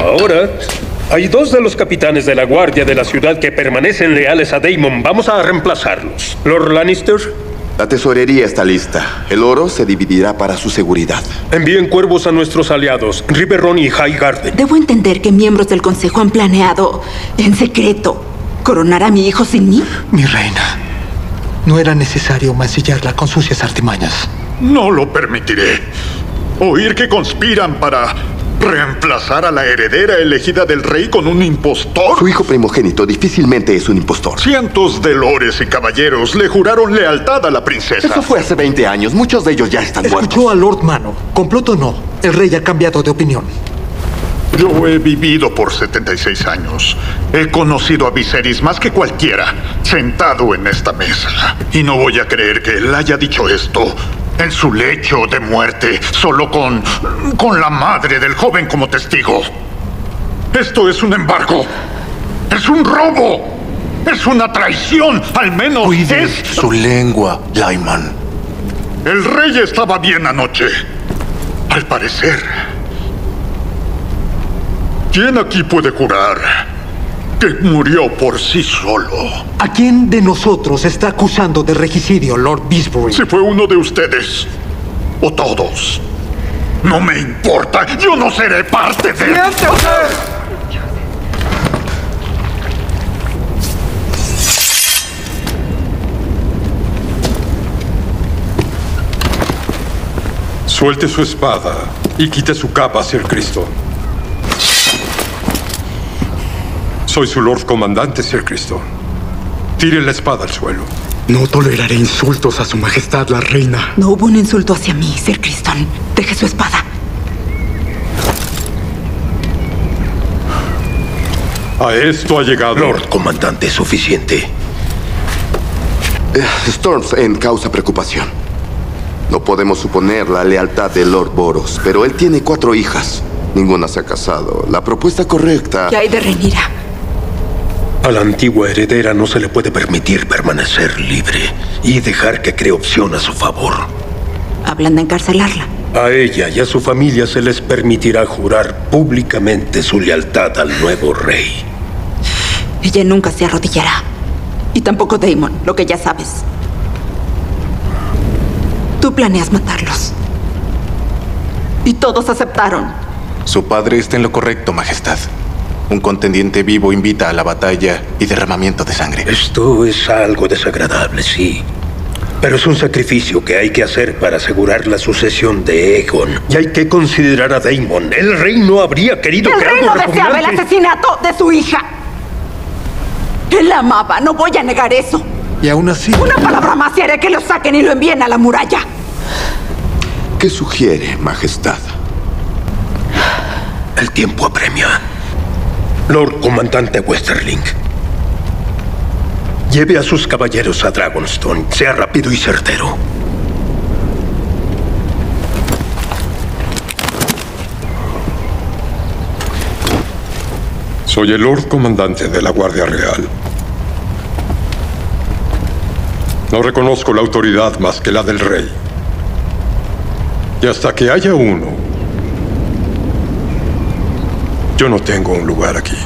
Ahora hay dos de los capitanes de la guardia de la ciudad que permanecen leales a Daemon. Vamos a reemplazarlos. Lord Lannister, La tesorería está lista. El oro se dividirá para su seguridad. envíen cuervos a nuestros aliados, Riverrun y Highgarden. Debo entender que miembros del Consejo han planeado, en secreto, coronar a mi hijo sin mí. Mi reina, no era necesario mancillarla con sucias artimañas. No lo permitiré. Oír que conspiran para reemplazar a la heredera elegida del rey con un impostor. Su hijo primogénito difícilmente es un impostor. Cientos de lores y caballeros le juraron lealtad a la princesa. Eso fue hace 20 años. Muchos de ellos ya están muertos. Escuchó a Lord Mano. Complot o no, el rey ha cambiado de opinión. Yo he vivido por 76 años. He conocido a Viserys más que cualquiera, sentado en esta mesa. Y no voy a creer que él haya dicho esto en su lecho de muerte, solo con. con la madre del joven como testigo. Esto es un embargo. Es un robo. Es una traición. Al menos Cuide es. su lengua, Lyman. El rey estaba bien anoche. Al parecer. ¿Quién aquí puede jurar que murió por sí solo? ¿A quién de nosotros está acusando de regicidio, Lord Bisbury? Si fue uno de ustedes o todos. No me importa. Yo no seré parte de... Suelte su espada y quite su capa, Sir Cristo. Soy su Lord Comandante, Sir Cristo. Tire la espada al suelo. No toleraré insultos a su majestad la reina. No hubo un insulto hacia mí, Sir Criston. Deje su espada. A esto ha llegado. Lord Comandante, suficiente. Eh, Storms en causa preocupación. No podemos suponer la lealtad de Lord Boros, pero él tiene cuatro hijas. Ninguna se ha casado. La propuesta correcta... ¿Qué hay de Renira? A la antigua heredera no se le puede permitir permanecer libre y dejar que cree opción a su favor. Hablan de encarcelarla. A ella y a su familia se les permitirá jurar públicamente su lealtad al nuevo rey. Ella nunca se arrodillará. Y tampoco Damon, lo que ya sabes. Tú planeas matarlos. Y todos aceptaron. Su padre está en lo correcto, Majestad. Un contendiente vivo invita a la batalla y derramamiento de sangre. Esto es algo desagradable, sí. Pero es un sacrificio que hay que hacer para asegurar la sucesión de Egon. Y hay que considerar a Daemon. El rey no habría querido El que rey algo no deseaba el asesinato de su hija. Él la amaba, no voy a negar eso. Y aún así... Una palabra más y haré que lo saquen y lo envíen a la muralla. ¿Qué sugiere, Majestad? El tiempo apremia. Lord Comandante Westerling. Lleve a sus caballeros a Dragonstone. Sea rápido y certero. Soy el Lord Comandante de la Guardia Real. No reconozco la autoridad más que la del rey. Y hasta que haya uno, yo no tengo un lugar aquí.